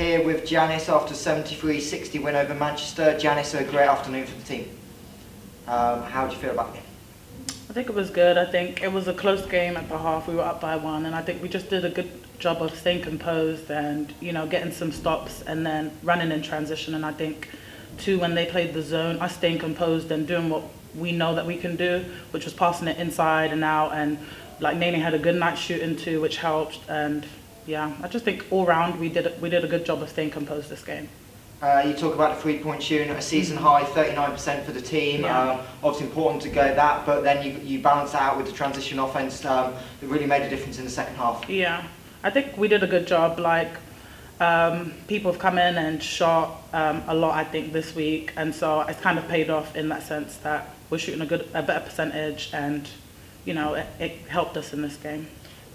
Here with Janice after 73-60 win over Manchester. Janice, a great afternoon for the team. Um, how do you feel about it? I think it was good. I think it was a close game at the half. We were up by one, and I think we just did a good job of staying composed and you know getting some stops and then running in transition. And I think too when they played the zone, us staying composed and doing what we know that we can do, which was passing it inside and out. And like Nene had a good night shooting too, which helped. And yeah, I just think all round we did we did a good job of staying composed this game. Uh, you talk about the three-point shooting, a season high 39% for the team. Yeah. Um, obviously important to go that, but then you, you balance that out with the transition offense um, that really made a difference in the second half. Yeah, I think we did a good job. Like, um, people have come in and shot um, a lot, I think, this week, and so it's kind of paid off in that sense that we're shooting a good, a better percentage, and you know, it, it helped us in this game.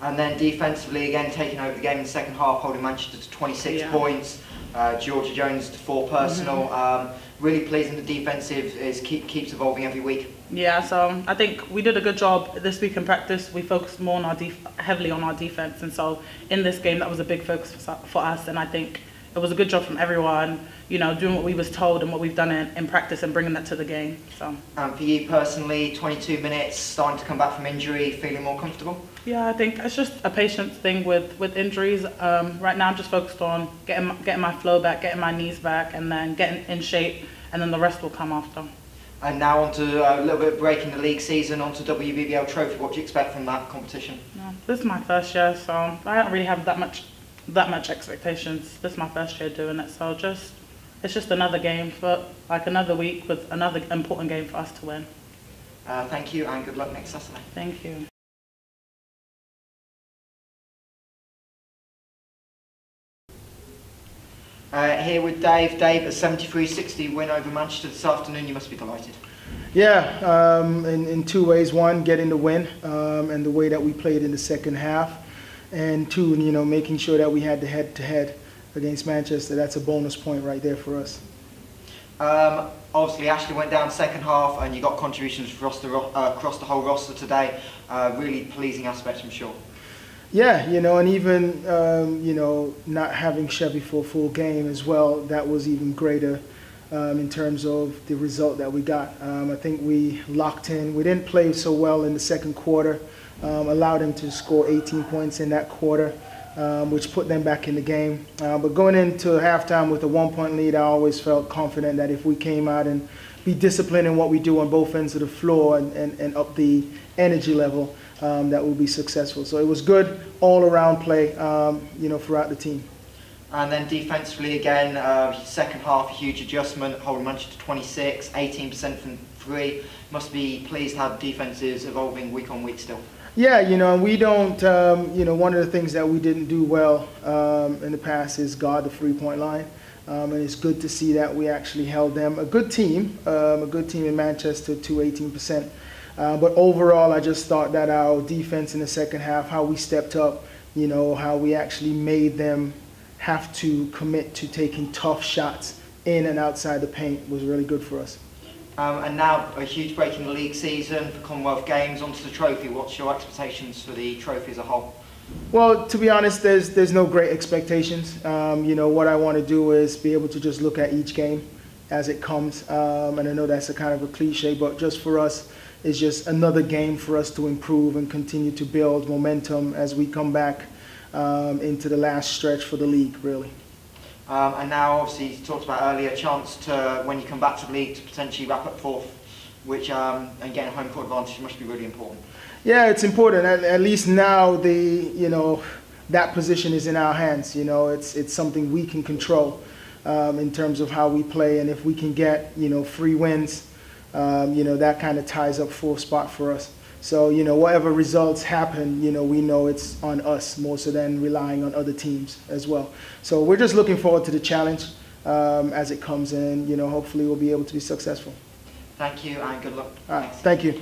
And then defensively, again, taking over the game in the second half, holding Manchester to 26 Yeah. points. Uh, Georgia Jones to four personal. Mm-hmm. Um, really pleasing the defensive is keep, keeps evolving every week. Yeah, so I think we did a good job this week in practice. We focused more on our def- heavily on our defense, and so in this game, that was a big focus for, for us. And I think it was a good job from everyone. You know, doing what we was told and what we've done in, in practice and bringing that to the game. So. And for you personally, 22 minutes, starting to come back from injury, feeling more comfortable? Yeah, I think it's just a patience thing with, with injuries. Um, right now, I'm just focused on getting my- getting my flow back, getting my knees back, and then getting in shape, and then the rest will come after. And now on to uh, a little bit of breaking the league season, on to WBBL Trophy. What do you expect from that competition? Yeah, this is my first year, so I don't really have that much that much expectations. This is my first year doing it, so just it's just another game for like another week with another important game for us to win. Uh, thank you and good luck next Saturday. Thank you. Uh, here with Dave. Dave, a 73-60 win over Manchester this afternoon. You must be delighted. Yeah, um, in, in two ways. One, getting the win um, and the way that we played in the second half. And two, you know, making sure that we had the head-to-head against Manchester. That's a bonus point right there for us. Um, obviously, Ashley went down second half, and you got contributions across the uh, across the whole roster today. Uh, really pleasing aspects, I'm sure. Yeah, you know, and even, um, you know, not having Chevy for a full game as well, that was even greater um, in terms of the result that we got. Um, I think we locked in. We didn't play so well in the second quarter, um, allowed them to score 18 points in that quarter, um, which put them back in the game. Uh, but going into halftime with a one point lead, I always felt confident that if we came out and be disciplined in what we do on both ends of the floor and, and, and up the energy level, um, that we'll be successful. So it was good all around play, um, you know, throughout the team. And then defensively again, uh, second half, a huge adjustment, holding Manchester to 26, 18% from three. Must be pleased how the defense is evolving week on week still. Yeah, you know, and we don't, um, you know, one of the things that we didn't do well um, in the past is guard the three-point line. Um, and it's good to see that we actually held them, a good team, um, a good team in Manchester to 18%. Uh, but overall, I just thought that our defense in the second half, how we stepped up, you know, how we actually made them have to commit to taking tough shots in and outside the paint was really good for us. Um, and now a huge break in the league season for Commonwealth Games. Onto the trophy. What's your expectations for the trophy as a whole? Well, to be honest, there's there's no great expectations. Um, you know, what I want to do is be able to just look at each game as it comes. Um, and I know that's a kind of a cliche, but just for us, it's just another game for us to improve and continue to build momentum as we come back um, into the last stretch for the league, really. Um, and now, obviously, you talked about earlier, a chance to, when you come back to the league, to potentially wrap up fourth, which, um, and getting home court advantage must be really important. Yeah, it's important. At, at least now, the you know that position is in our hands. You know, it's it's something we can control um, in terms of how we play, and if we can get you know free wins, um, you know that kind of ties up full spot for us. So you know whatever results happen, you know we know it's on us more so than relying on other teams as well. So we're just looking forward to the challenge um, as it comes in. You know, hopefully we'll be able to be successful. Thank you and good luck. All right, thank you.